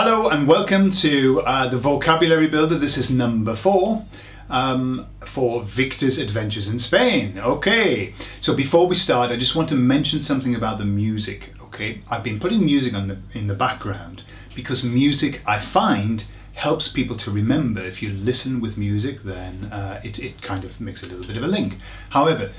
Hello and welcome to uh, the Vocabulary Builder. This is number four um, for Victor's Adventures in Spain. Okay, so before we start, I just want to mention something about the music. Okay, I've been putting music on the in the background because music I find helps people to remember. If you listen with music, then uh, it, it kind of makes a little bit of a link. However,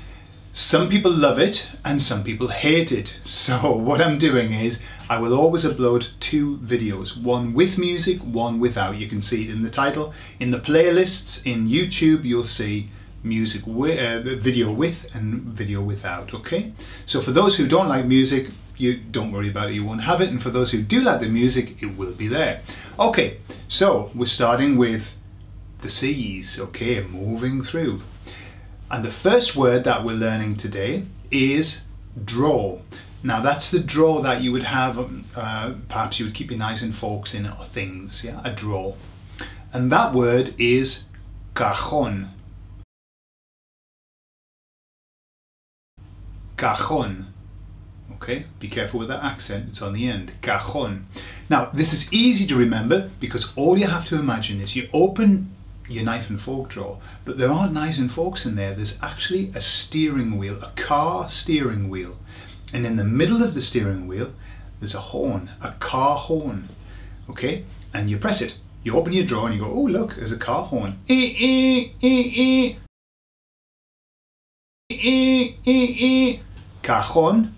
some people love it and some people hate it. So what I'm doing is I will always upload two videos, one with music, one without. You can see it in the title. In the playlists in YouTube, you'll see music uh, video with and video without, okay? So for those who don't like music, you don't worry about it, you won't have it. And for those who do like the music, it will be there. Okay, so we're starting with the C's, okay, moving through. And the first word that we're learning today is draw. Now that's the draw that you would have, um, uh, perhaps you would keep your knives and forks in or things, yeah, a draw. And that word is cajón. Cajón. Okay, be careful with that accent, it's on the end. Cajón. Now, this is easy to remember because all you have to imagine is you open your knife and fork drawer. But there aren't knives and forks in there. There's actually a steering wheel, a car steering wheel. And in the middle of the steering wheel, there's a horn, a car horn. Okay? And you press it. You open your drawer and you go, oh, look, there's a car horn. Eh, eh, eh, eh. Cajón,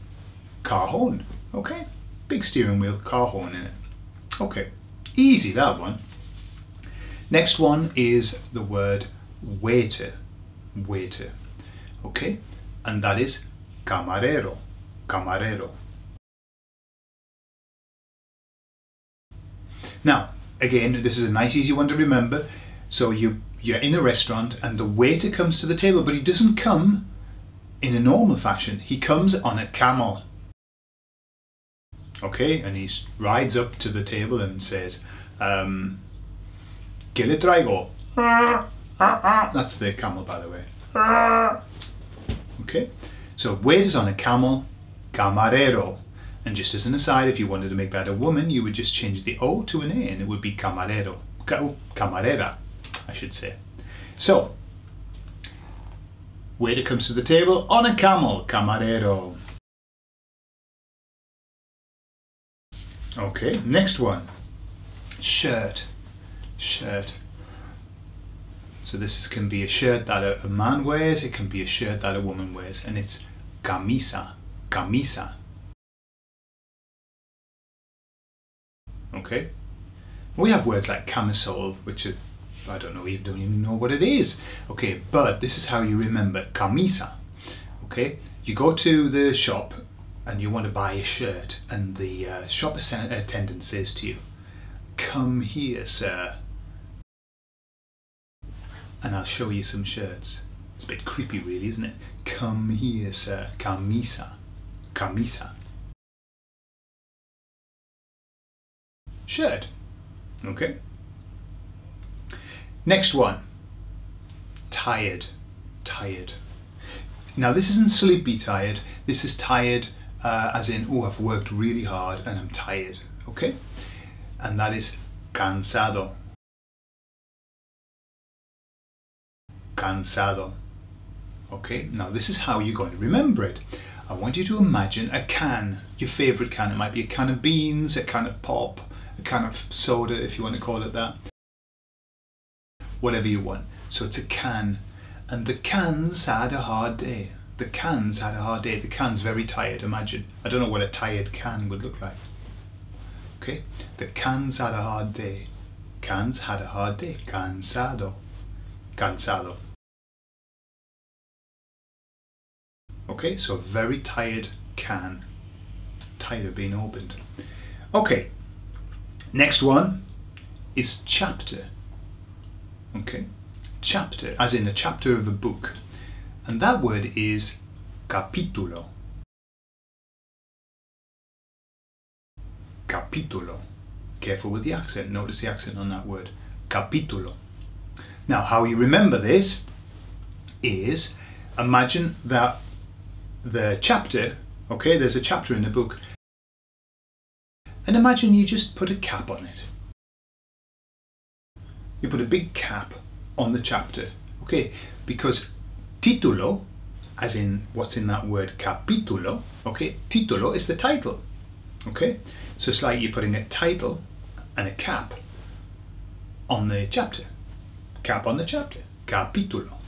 car horn. Okay? Big steering wheel, car horn in it. Okay. Easy, that one. Next one is the word waiter, waiter, okay? And that is camarero, camarero. Now, again, this is a nice easy one to remember. So you, you're in a restaurant and the waiter comes to the table, but he doesn't come in a normal fashion. He comes on a camel. Okay, and he rides up to the table and says, um, ¿Qué le traigo? That's the camel, by the way. Okay, so waiter's on a camel, camarero. And just as an aside, if you wanted to make that a woman, you would just change the O to an A and it would be camarero. Oh, camarera, I should say. So, waiter comes to the table on a camel, camarero. Okay, next one. Shirt shirt. So this can be a shirt that a, a man wears, it can be a shirt that a woman wears, and it's camisa, camisa. Okay? We have words like camisole, which are, I don't know, you don't even know what it is. Okay, but this is how you remember camisa. Okay? You go to the shop and you want to buy a shirt, and the uh, shop attendant says to you, Come here, sir and I'll show you some shirts. It's a bit creepy really, isn't it? Come here, sir. Camisa. Camisa. Shirt. Okay. Next one. Tired. Tired. Now this isn't sleepy tired. This is tired uh, as in, oh, I've worked really hard and I'm tired. Okay? And that is cansado. Cansado. Okay, now this is how you're going to remember it. I want you to imagine a can, your favourite can. It might be a can of beans, a can of pop, a can of soda if you want to call it that. Whatever you want. So it's a can. And the can's had a hard day. The can's had a hard day. The can's very tired, imagine. I don't know what a tired can would look like. Okay, the can's had a hard day. Can's had a hard day. Cansado. Cansado. Okay, so very tired can. Tired of being opened. Okay, next one is chapter. Okay, chapter, as in a chapter of a book. And that word is capítulo. Capítulo. Careful with the accent, notice the accent on that word. Capítulo. Now, how you remember this is imagine that the chapter, okay, there's a chapter in the book, and imagine you just put a cap on it. you put a big cap on the chapter. Okay, because titulo, as in what's in that word capítulo, okay, titulo is the title. Okay, so it's like you're putting a title and a cap on the chapter. Cap on the chapter. Capítulo.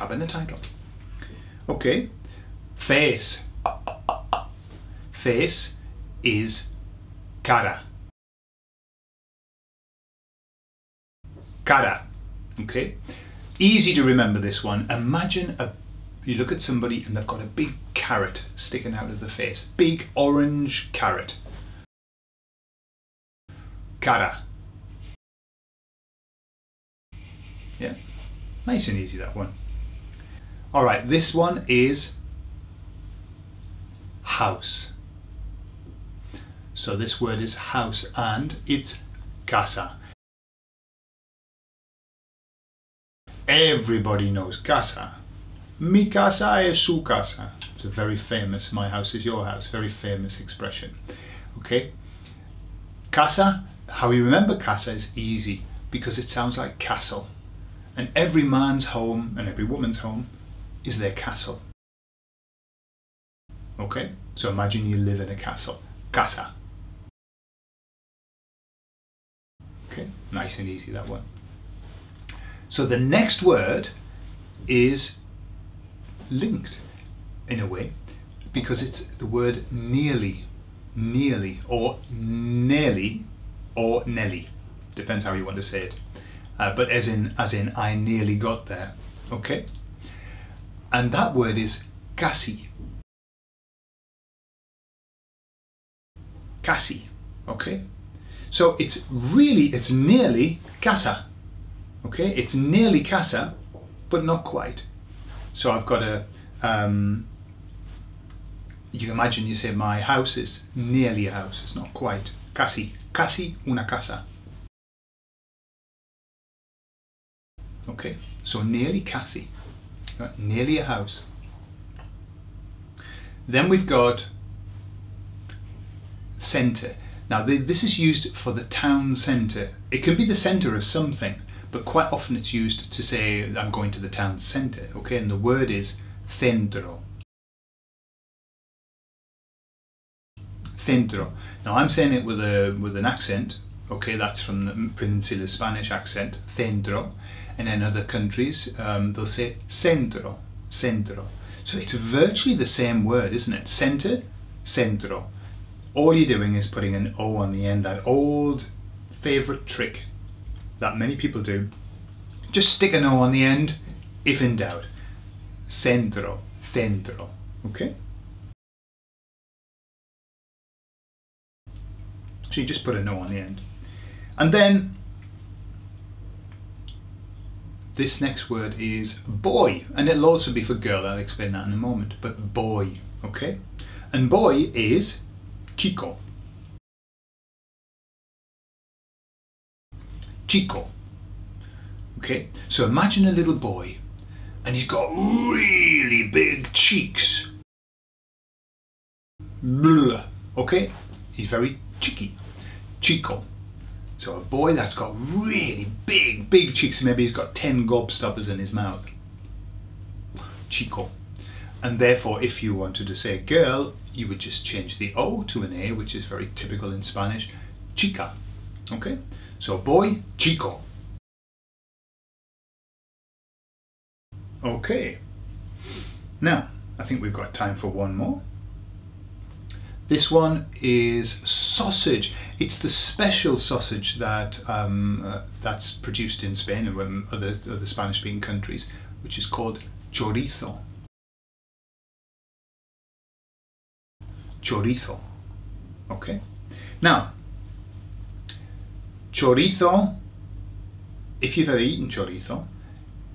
Cap in the title. Okay. Face. Face is cara. Cara. Okay. Easy to remember this one. Imagine a you look at somebody and they've got a big carrot sticking out of the face. Big orange carrot. Cara. Yeah, nice and easy that one. All right, this one is house. So this word is house and it's casa. Everybody knows casa. Mi casa es su casa. It's a very famous, my house is your house, very famous expression. Okay? Casa, how you remember casa is easy because it sounds like castle. And every man's home and every woman's home is their castle. Okay? So imagine you live in a castle. Casa. Okay, nice and easy that one. So the next word is linked in a way because it's the word nearly, nearly, or nearly, or Nelly. Depends how you want to say it. Uh, but as in, as in, I nearly got there. Okay? And that word is casi. Casi. Okay? So it's really, it's nearly casa. Okay? It's nearly casa, but not quite. So I've got a, um, you imagine you say my house is nearly a house, it's not quite. Casi, casi una casa. Okay, so nearly casi, right? nearly a house. Then we've got centre. Now the, this is used for the town centre. It can be the centre of something but quite often it's used to say I'm going to the town centre, okay, and the word is centro. Centro. Now I'm saying it with a with an accent, okay, that's from the Peninsular Spanish accent, centro, and in other countries um, they'll say centro, centro. So it's virtually the same word, isn't it? Centre, centro. All you're doing is putting an O on the end, that old favourite trick that many people do. Just stick an O on the end if in doubt. Centro, centro, okay? So you just put a no on the end. And then this next word is boy, and it'll also be for girl, I'll explain that in a moment, but boy, okay? And boy is chico. chico. Okay, so imagine a little boy and he's got really big cheeks. Blah. Okay, he's very cheeky, chico. So a boy that's got really big, big cheeks, maybe he's got 10 gobstoppers in his mouth. Chico. And therefore, if you wanted to say girl, you would just change the O to an A, which is very typical in Spanish, chica. Okay, so boy, chico. Okay. Now, I think we've got time for one more. This one is sausage. It's the special sausage that um, uh, that's produced in Spain and other other Spanish-speaking countries, which is called chorizo. Chorizo. Okay. Now, chorizo, if you've ever eaten chorizo,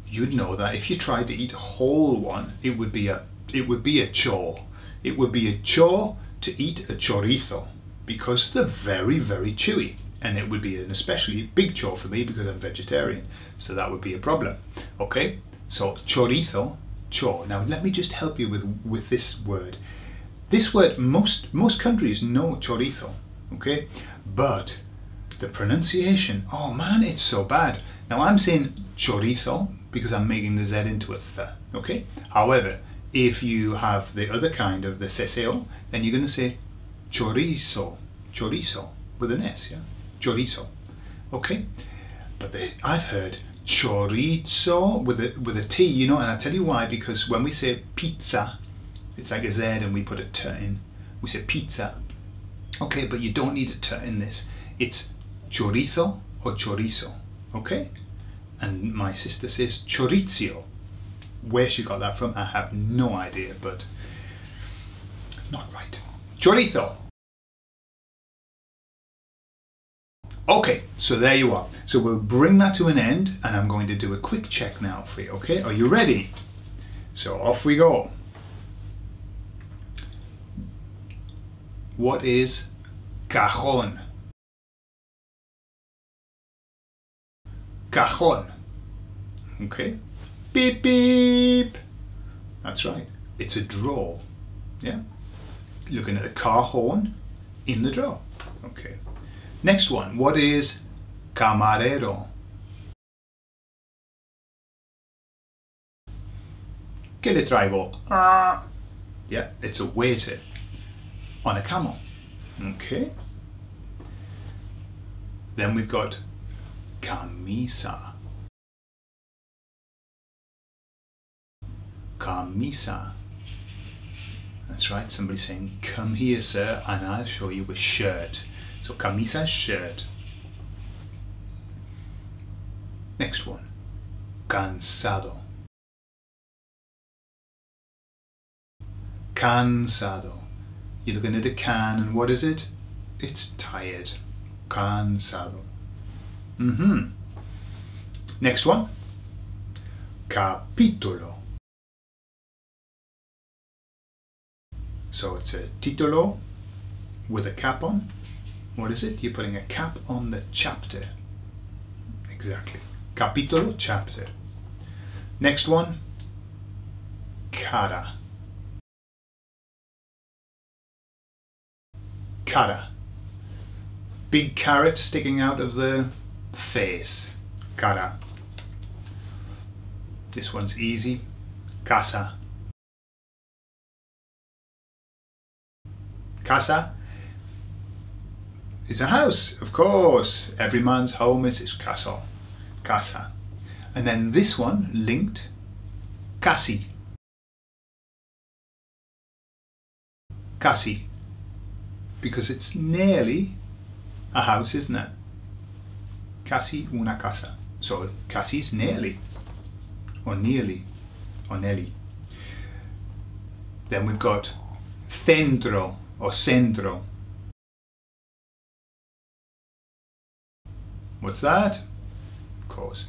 you'd know that if you tried to eat a whole one, it would be a it would be a chore. It would be a chore to eat a chorizo because they're very, very chewy. And it would be an especially big chore for me because I'm vegetarian. So that would be a problem. Okay? So chorizo, chore. Now let me just help you with, with this word. This word, most most countries know chorizo. Okay, but the pronunciation, oh man, it's so bad. Now I'm saying chorizo because I'm making the Z into a th. Okay. However, if you have the other kind of the seseo, then you're going to say chorizo, chorizo with an S, yeah, chorizo. Okay, but the, I've heard chorizo with a with a T, you know, and I tell you why because when we say pizza, it's like a Z and we put a T in. We say pizza. Okay, but you don't need a T in this. It's chorizo or chorizo. Okay, and my sister says chorizo. Where she got that from, I have no idea, but not right. Chorizo. Okay, so there you are. So we'll bring that to an end and I'm going to do a quick check now for you, okay? Are you ready? So off we go. What is cajón? Cajón. Okay? Beep beep. That's right. It's a draw. Yeah? Looking at a car horn in the draw. Okay. Next one, what is camarero? ¿Qué le traigo? Ah. Yeah, it's a waiter on a camel. Okay. Then we've got camisa. Camisa. That's right, somebody saying, come here, sir, and I'll show you a shirt. So camisa shirt. Next one. Cansado. Cansado. You're looking at a can and what is it? It's tired. Cansado. Mm-hmm. Next one. Capítulo. So it's a titolo with a cap on what is it? You're putting a cap on the chapter. Exactly. Capítulo, chapter. Next one, cara. Cara. Big carrot sticking out of the face. Cara. This one's easy. Casa. Casa it's a house, of course. Every man's home is his castle. Casa. And then this one, linked, casi. Casi. Because it's nearly a house, isn't it? Casi una casa. So casi is nearly. Or nearly. Or nearly. Then we've got centro or centro What's that? Of course,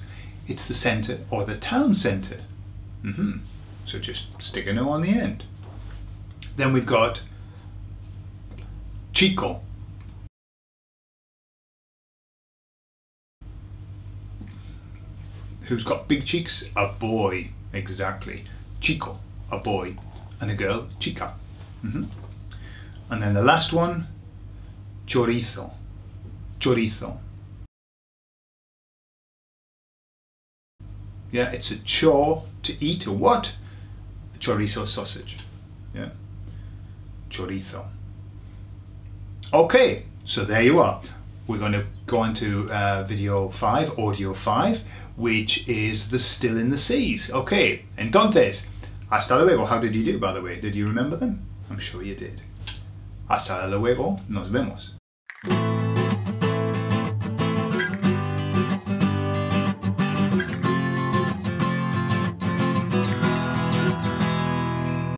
it's the centre or the town centre. Mm -hmm. So just stick a no on the end. Then we've got chico. Who's got big cheeks? A boy, exactly. Chico, a boy, and a girl, chica. Mm -hmm. And then the last one, chorizo. Chorizo. Yeah, it's a chore to eat a what? A chorizo sausage. Yeah, chorizo. Okay, so there you are. We're going to go on to uh, video 5, audio 5, which is the still in the seas. Okay, entonces, hasta luego. How did you do, by the way? Did you remember them? I'm sure you did. Hasta luego. Nos vemos.